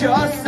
just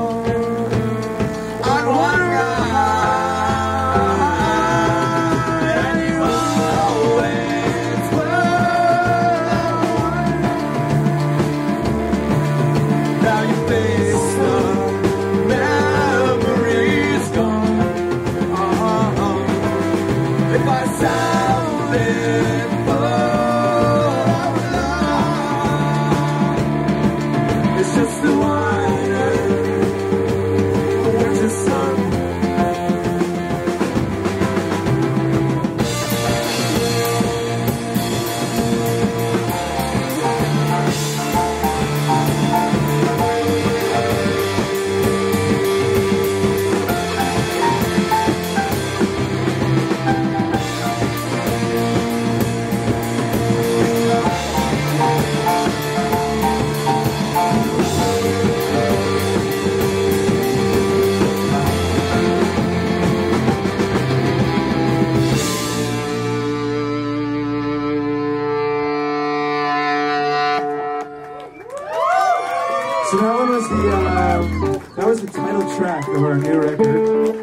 just the So that one was the uh, that was the title track of our new record.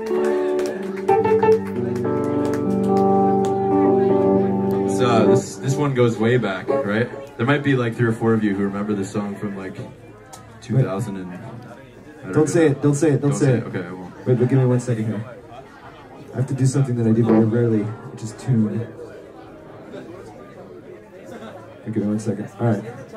So uh, this this one goes way back, right? There might be like three or four of you who remember this song from like 2000 and. Don't say it. Don't say it. Don't, say, it. Okay, I won't. Wait, but give me one second here. I have to do something that I do very rarely, which is tune. Give me one second. All right.